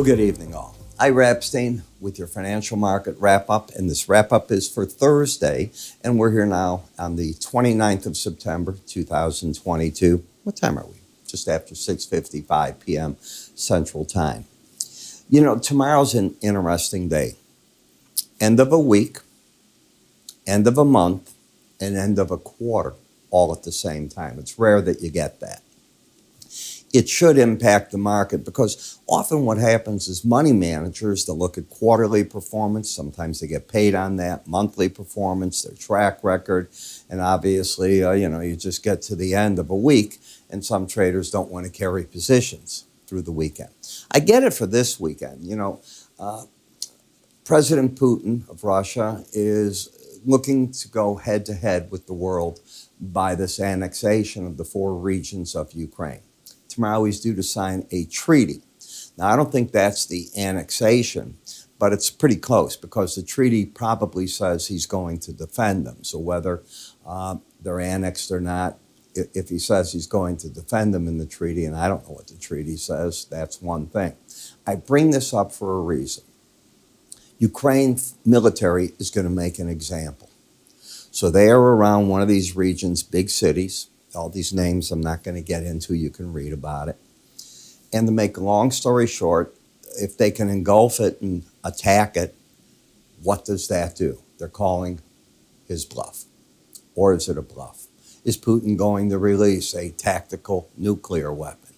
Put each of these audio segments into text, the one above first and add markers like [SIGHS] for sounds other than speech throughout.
Well, good evening, all. Ira Epstein with your financial market wrap up, and this wrap up is for Thursday, and we're here now on the 29th of September, 2022. What time are we? Just after 6:55 p.m. Central Time. You know, tomorrow's an interesting day. End of a week, end of a month, and end of a quarter all at the same time. It's rare that you get that it should impact the market because often what happens is money managers they look at quarterly performance sometimes they get paid on that monthly performance their track record and obviously uh, you know you just get to the end of a week and some traders don't want to carry positions through the weekend. I get it for this weekend you know uh, president putin of russia is looking to go head to head with the world by this annexation of the four regions of ukraine Tomorrow he's due to sign a treaty. Now, I don't think that's the annexation, but it's pretty close because the treaty probably says he's going to defend them. So whether uh, they're annexed or not, if he says he's going to defend them in the treaty, and I don't know what the treaty says, that's one thing. I bring this up for a reason. Ukraine military is going to make an example. So they are around one of these regions, big cities, all these names I'm not going to get into. You can read about it. And to make a long story short, if they can engulf it and attack it, what does that do? They're calling his bluff. Or is it a bluff? Is Putin going to release a tactical nuclear weapon?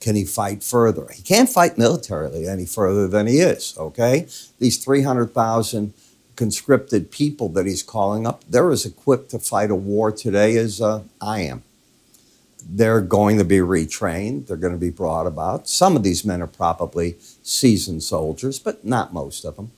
Can he fight further? He can't fight militarily any further than he is, okay? These 300,000 conscripted people that he's calling up, they're as equipped to fight a war today as uh, I am they're going to be retrained. They're going to be brought about. Some of these men are probably seasoned soldiers, but not most of them.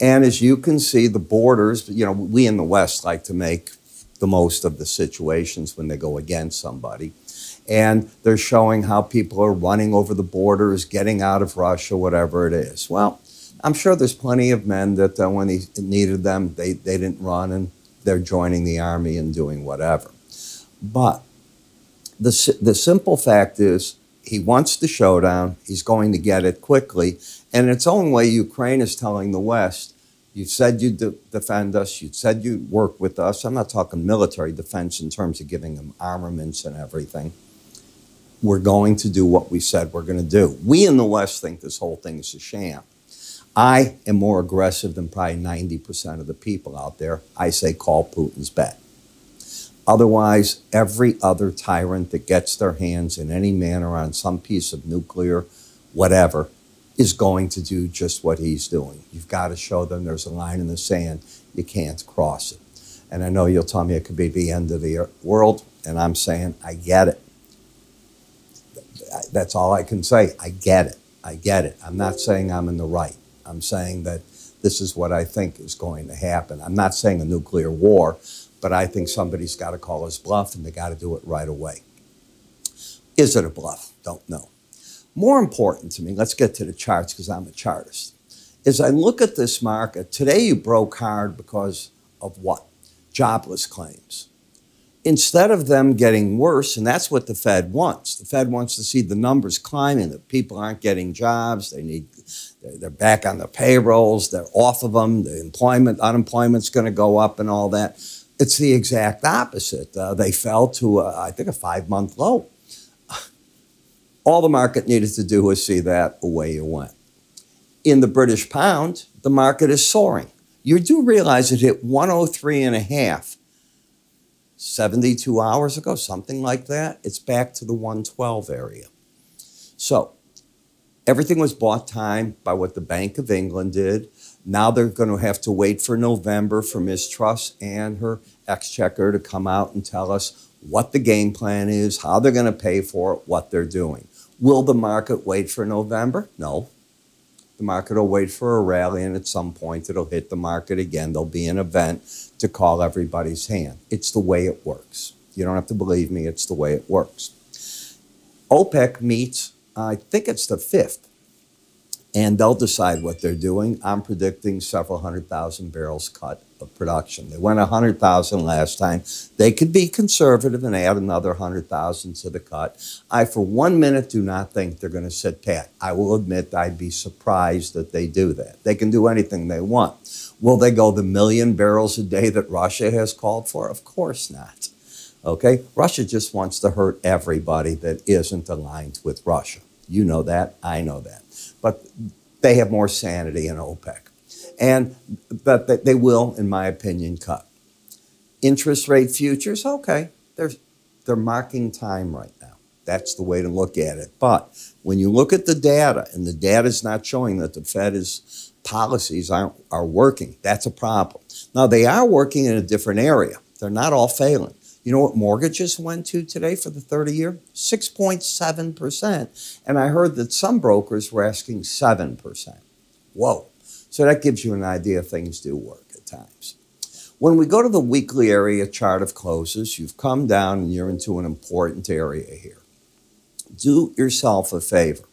And as you can see, the borders, you know, we in the West like to make the most of the situations when they go against somebody. And they're showing how people are running over the borders, getting out of Russia, whatever it is. Well, I'm sure there's plenty of men that uh, when he needed them, they, they didn't run and they're joining the army and doing whatever. But the, the simple fact is he wants the showdown. He's going to get it quickly. And its own way, Ukraine is telling the West, you said you'd de defend us. You said you'd work with us. I'm not talking military defense in terms of giving them armaments and everything. We're going to do what we said we're going to do. We in the West think this whole thing is a sham. I am more aggressive than probably 90% of the people out there. I say call Putin's bet. Otherwise, every other tyrant that gets their hands in any manner on some piece of nuclear, whatever, is going to do just what he's doing. You've got to show them there's a line in the sand. You can't cross it. And I know you'll tell me it could be the end of the world, and I'm saying, I get it. That's all I can say. I get it. I get it. I'm not saying I'm in the right. I'm saying that this is what I think is going to happen. I'm not saying a nuclear war, but I think somebody's got to call his bluff and they got to do it right away. Is it a bluff? Don't know. More important to me, let's get to the charts because I'm a chartist. As I look at this market, today you broke hard because of what? Jobless claims. Instead of them getting worse, and that's what the Fed wants. The Fed wants to see the numbers climbing, that people aren't getting jobs, they need, they're back on the payrolls, they're off of them, the employment, unemployment's going to go up and all that it's the exact opposite. Uh, they fell to, a, I think, a five month low. [SIGHS] All the market needed to do was see that away you went. In the British pound, the market is soaring. You do realize it hit 103 and a half 72 hours ago, something like that. It's back to the 112 area. So everything was bought time by what the Bank of England did. Now they're going to have to wait for November for Ms. Truss and her exchequer to come out and tell us what the game plan is, how they're going to pay for it, what they're doing. Will the market wait for November? No. The market will wait for a rally, and at some point it'll hit the market again. There'll be an event to call everybody's hand. It's the way it works. You don't have to believe me, it's the way it works. OPEC meets, I think it's the 5th and they'll decide what they're doing. I'm predicting several hundred thousand barrels cut of production. They went 100,000 last time. They could be conservative and add another 100,000 to the cut. I, for one minute, do not think they're going to sit pat. I will admit I'd be surprised that they do that. They can do anything they want. Will they go the million barrels a day that Russia has called for? Of course not. Okay? Russia just wants to hurt everybody that isn't aligned with Russia. You know that. I know that. But they have more sanity in OPEC. And but they will, in my opinion, cut. Interest rate futures, okay, they're, they're marking time right now. That's the way to look at it. But when you look at the data, and the data is not showing that the Fed is policies aren't, are working, that's a problem. Now, they are working in a different area. They're not all failing. You know what mortgages went to today for the 30 year? 6.7%. And I heard that some brokers were asking 7%. Whoa. So that gives you an idea of things do work at times. When we go to the weekly area chart of closes, you've come down and you're into an important area here. Do yourself a favor.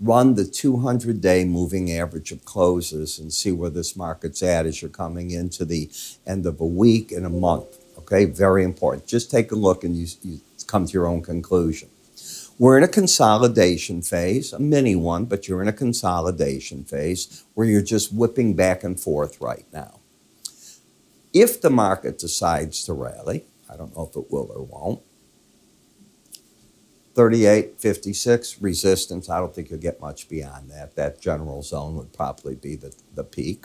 Run the 200 day moving average of closes and see where this market's at as you're coming into the end of a week and a month. Okay, very important. Just take a look and you, you come to your own conclusion. We're in a consolidation phase, a mini one, but you're in a consolidation phase where you're just whipping back and forth right now. If the market decides to rally, I don't know if it will or won't, 38, 56, resistance, I don't think you'll get much beyond that. That general zone would probably be the, the peak.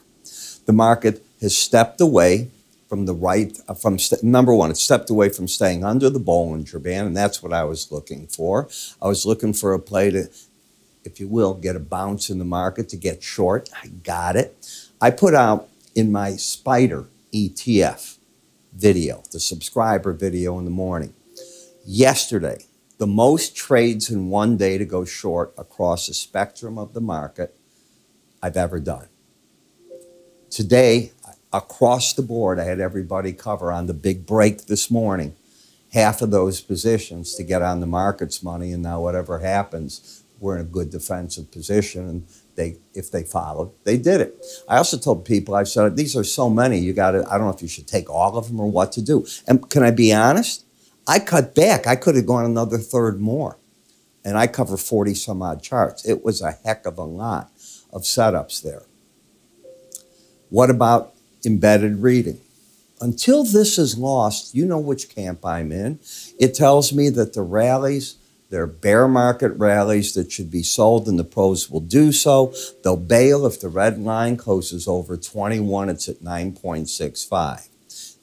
The market has stepped away from the right, uh, from number one, it stepped away from staying under the Bollinger Band, and that's what I was looking for. I was looking for a play to, if you will, get a bounce in the market to get short. I got it. I put out in my Spider ETF video, the subscriber video in the morning, yesterday, the most trades in one day to go short across the spectrum of the market I've ever done. Today, across the board, I had everybody cover on the big break this morning. Half of those positions to get on the market's money, and now whatever happens, we're in a good defensive position. And they, if they followed, they did it. I also told people, I said, these are so many, you got to, I don't know if you should take all of them or what to do. And can I be honest? I cut back. I could have gone another third more. And I cover 40 some odd charts. It was a heck of a lot of setups there. What about embedded reading. Until this is lost, you know which camp I'm in. It tells me that the rallies, they're bear market rallies that should be sold, and the pros will do so. They'll bail if the red line closes over 21, it's at 9.65.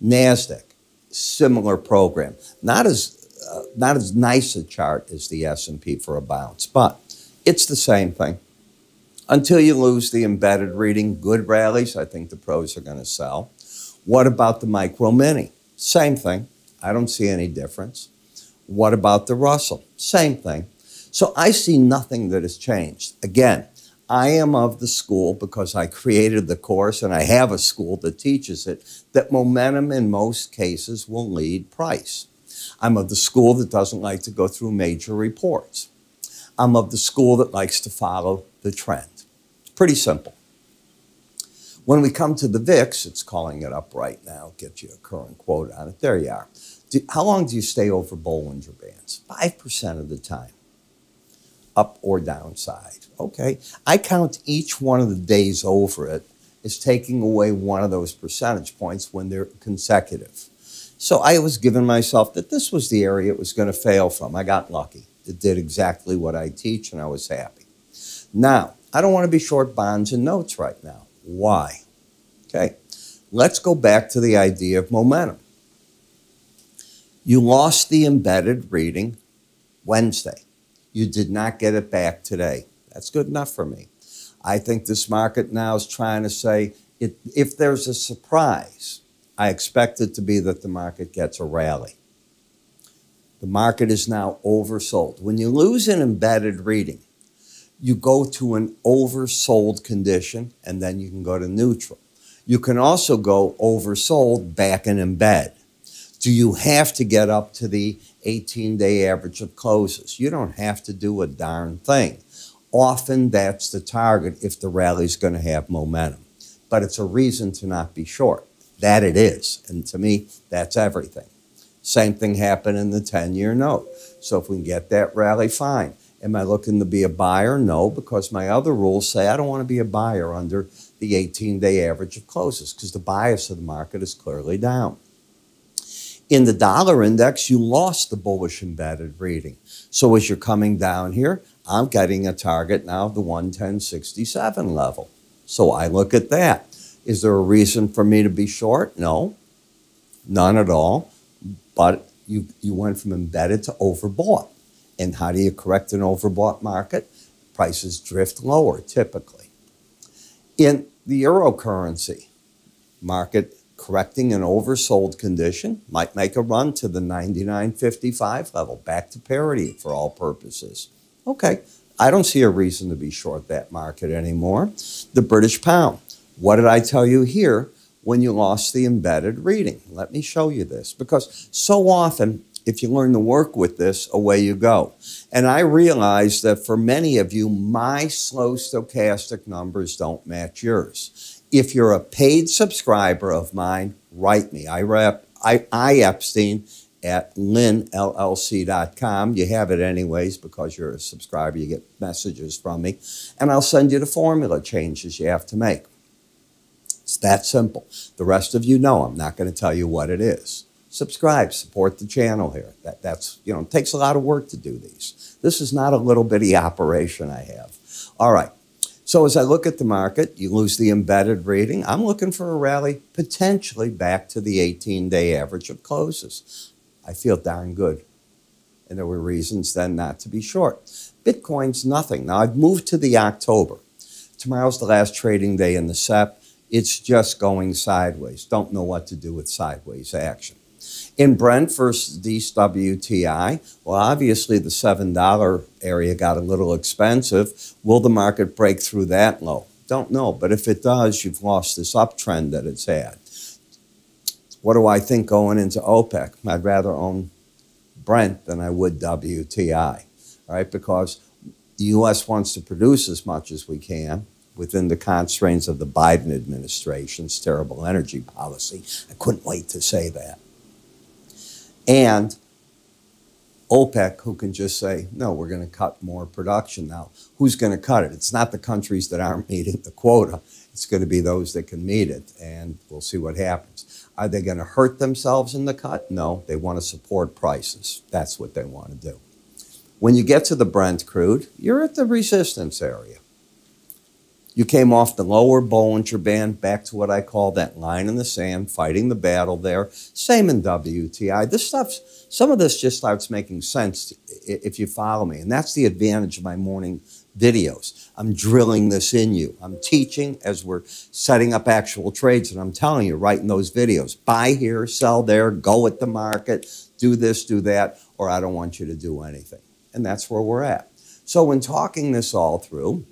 NASDAQ, similar program. Not as, uh, not as nice a chart as the S&P for a bounce, but it's the same thing until you lose the embedded reading. Good rallies, I think the pros are going to sell. What about the micro mini? Same thing. I don't see any difference. What about the Russell? Same thing. So I see nothing that has changed. Again, I am of the school because I created the course and I have a school that teaches it that momentum in most cases will lead price. I'm of the school that doesn't like to go through major reports. I'm of the school that likes to follow the trend. Pretty simple. When we come to the VIX, it's calling it up right now, get you a current quote on it. There you are. Do, how long do you stay over Bollinger Bands? 5% of the time, up or downside. Okay. I count each one of the days over it as taking away one of those percentage points when they're consecutive. So I was giving myself that this was the area it was going to fail from. I got lucky. It did exactly what I teach, and I was happy. Now, I don't want to be short bonds and notes right now. Why? Okay, let's go back to the idea of momentum. You lost the embedded reading Wednesday. You did not get it back today. That's good enough for me. I think this market now is trying to say it, if there's a surprise, I expect it to be that the market gets a rally. The market is now oversold. When you lose an embedded reading, you go to an oversold condition and then you can go to neutral. You can also go oversold back and embed. Do you have to get up to the 18 day average of closes? You don't have to do a darn thing. often that's the target if the rally's going to have momentum. But it's a reason to not be short. That it is. And to me, that's everything. Same thing happened in the 10 year note. So if we can get that rally, fine. Am I looking to be a buyer? No, because my other rules say I don't want to be a buyer under the 18 day average of closes because the bias of the market is clearly down. In the dollar index, you lost the bullish embedded reading. So as you're coming down here, I'm getting a target now of the 110.67 level. So I look at that. Is there a reason for me to be short? No, none at all. But you, you went from embedded to overbought. And how do you correct an overbought market? Prices drift lower typically. In the euro currency market, correcting an oversold condition might make a run to the 99.55 level, back to parity for all purposes. Okay, I don't see a reason to be short that market anymore. The British pound. What did I tell you here when you lost the embedded reading? Let me show you this because so often if you learn to work with this, away you go. And I realize that for many of you, my slow stochastic numbers don't match yours. If you're a paid subscriber of mine, write me. I, rep, I, I Epstein at linllc.com. You have it anyways because you're a subscriber. You get messages from me. And I'll send you the formula changes you have to make. It's that simple. The rest of you know I'm not going to tell you what it is subscribe, support the channel here. That, that's, you know, it takes a lot of work to do these. This is not a little bitty operation I have. All right. So as I look at the market, you lose the embedded reading. I'm looking for a rally potentially back to the 18-day average of closes. I feel darn good. And there were reasons then not to be short. Bitcoin's nothing. Now I've moved to the October. Tomorrow's the last trading day in the SEP. It's just going sideways. Don't know what to do with sideways action. In Brent versus WTI, well, obviously the $7 area got a little expensive. Will the market break through that low? Don't know, but if it does, you've lost this uptrend that it's had. What do I think going into OPEC? I'd rather own Brent than I would WTI, right? Because the U.S. wants to produce as much as we can within the constraints of the Biden administration's terrible energy policy. I couldn't wait to say that and OPEC, who can just say, no, we're going to cut more production now. Who's going to cut it? It's not the countries that aren't [LAUGHS] meeting the quota. It's going to be those that can meet it, and we'll see what happens. Are they going to hurt themselves in the cut? No, they want to support prices. That's what they want to do. When you get to the Brent crude, you're at the resistance area. You came off the lower Bollinger Band back to what I call that line in the sand, fighting the battle there. Same in WTI. This stuff, some of this just starts making sense if you follow me. And that's the advantage of my morning videos. I'm drilling this in you. I'm teaching as we're setting up actual trades, and I'm telling you right in those videos buy here, sell there, go at the market, do this, do that, or I don't want you to do anything. And that's where we're at. So, when talking this all through,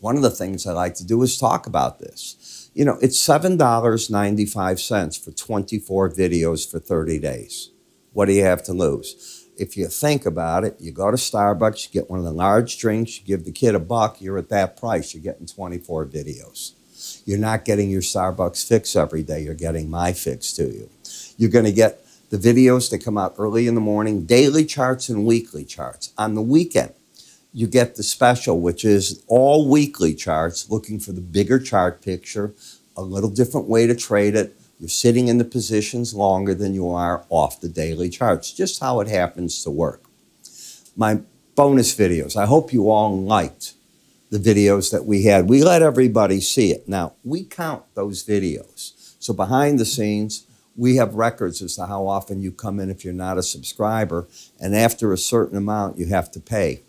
one of the things I like to do is talk about this. You know, it's $7.95 for 24 videos for 30 days. What do you have to lose? If you think about it, you go to Starbucks, you get one of the large drinks, you give the kid a buck, you're at that price, you're getting 24 videos. You're not getting your Starbucks fix every day, you're getting my fix to you. You're going to get the videos that come out early in the morning, daily charts and weekly charts. On the weekend, you get the special, which is all weekly charts, looking for the bigger chart picture, a little different way to trade it. You're sitting in the positions longer than you are off the daily charts, just how it happens to work. My bonus videos, I hope you all liked the videos that we had. We let everybody see it. Now, we count those videos. So behind the scenes, we have records as to how often you come in if you're not a subscriber. And after a certain amount, you have to pay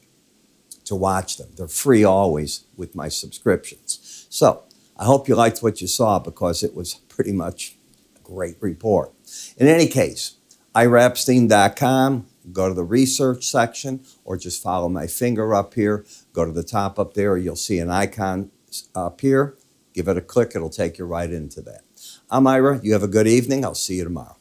to watch them. They're free always with my subscriptions. So I hope you liked what you saw because it was pretty much a great report. In any case, iraepstein.com, go to the research section or just follow my finger up here. Go to the top up there, you'll see an icon up here. Give it a click, it'll take you right into that. I'm Ira. You have a good evening. I'll see you tomorrow.